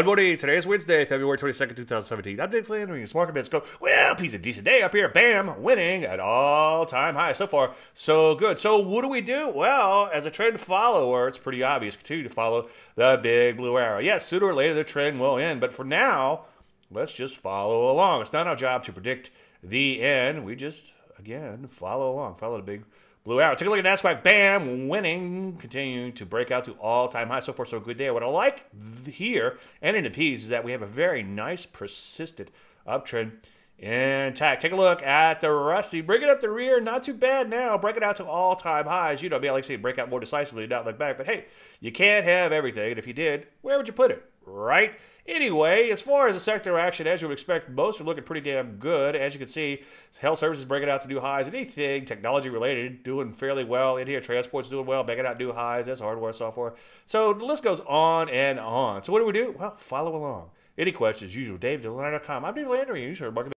Good morning. Today is Wednesday, February 22nd, 2017. I'm Dave Landry. Market bets go, well, piece of decent day up here. Bam, winning at all-time high. So far, so good. So what do we do? Well, as a trend follower, it's pretty obvious. Continue to follow the big blue arrow. Yes, sooner or later the trend will end. But for now, let's just follow along. It's not our job to predict the end. We just, again, follow along. Follow the big Blue Arrow. Take a look at NASDAQ. Bam, winning, continuing to break out to all-time high. So far, so good day. What I like here and in the piece is that we have a very nice, persistent uptrend intact. Take a look at the Rusty. Bring it up the rear. Not too bad now. Break it out to all-time highs. You know, be like say break out more decisively, not look back. But hey, you can't have everything. And if you did, where would you put it? Right? Anyway, as far as the sector action, as you would expect, most are looking pretty damn good. As you can see, health services breaking out to new highs. Anything technology related doing fairly well. In here, transport's doing well, breaking out new highs. That's hardware, software. So the list goes on and on. So what do we do? Well, follow along. Any questions, usual, Dave, I'm Dave Landry. You sure market